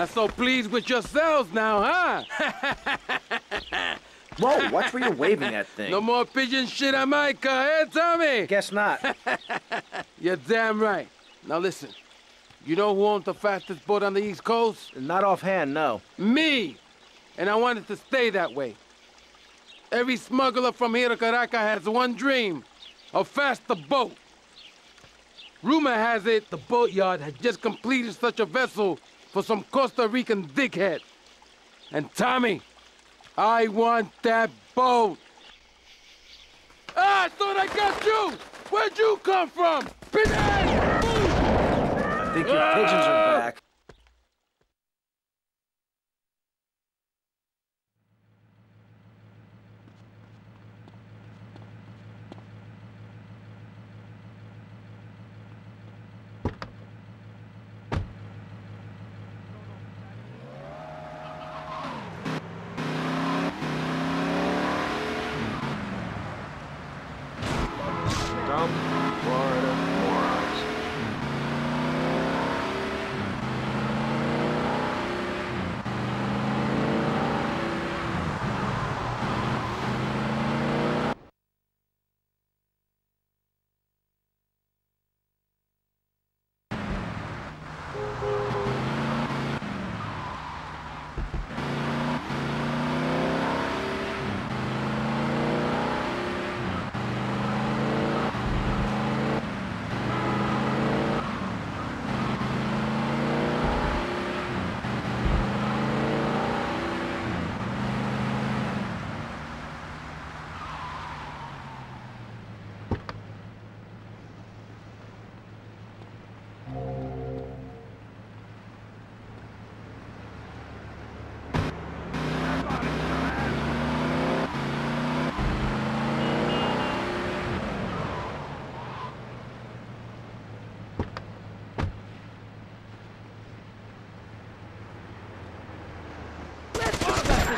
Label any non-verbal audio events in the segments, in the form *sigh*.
Not so pleased with yourselves now, huh? *laughs* Whoa, watch where you're waving that thing. no more pigeon shit on my car, eh, Tommy? Guess not. *laughs* You're damn right. Now listen, you know who owns the fastest boat on the East Coast? not offhand, no. Me! And I want it to stay that way. Every smuggler from here to Caracas has one dream, a faster boat. Rumor has it the boatyard has just completed such a vessel for some Costa Rican dickhead. And Tommy, I want that boat. Ah, I thought I got you! Where'd you come from? Pinhead! I think your pigeons are back. Dumb Florida morons.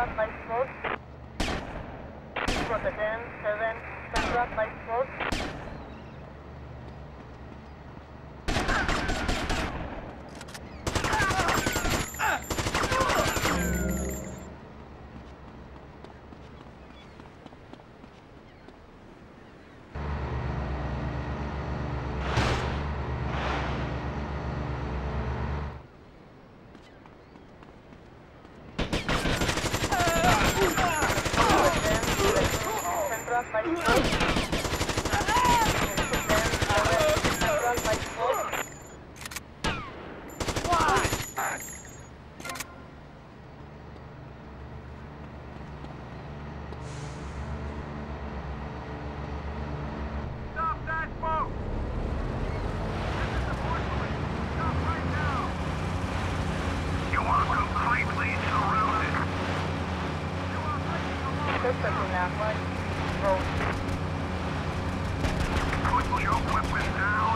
Oye, gente. Stop Weapon down.